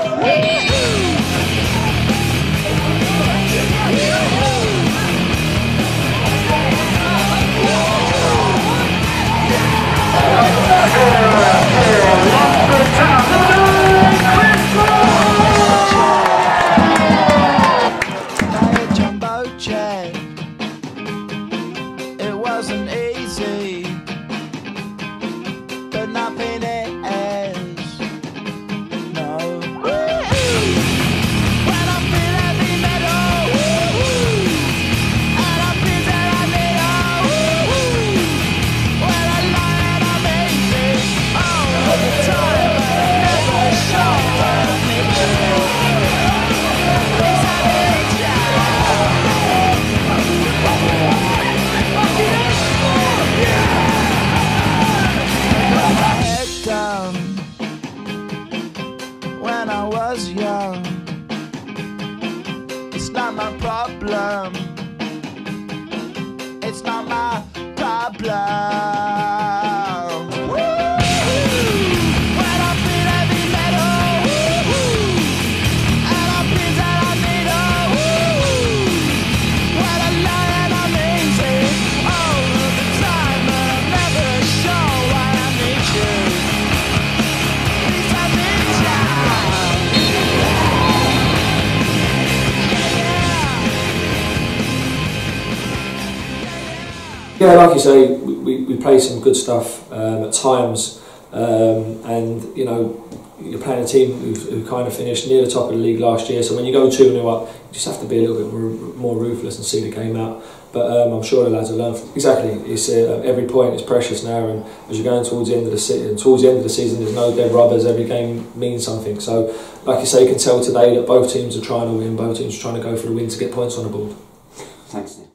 Yeah. Was young. It's not my problem. Yeah, like you say, we, we, play some good stuff um, at times, um, and you know, you're playing a team who, kind of finished near the top of the league last year. So when you go two 0 up, you just have to be a little bit more, more ruthless and see the game out. But um, I'm sure the lads will learn. Exactly, it's uh, every point is precious now, and as you're going towards the end of the season, towards the end of the season, there's no dead rubbers. Every game means something. So, like you say, you can tell today that both teams are trying to win. Both teams are trying to go for the win to get points on the board. Thanks, Nick.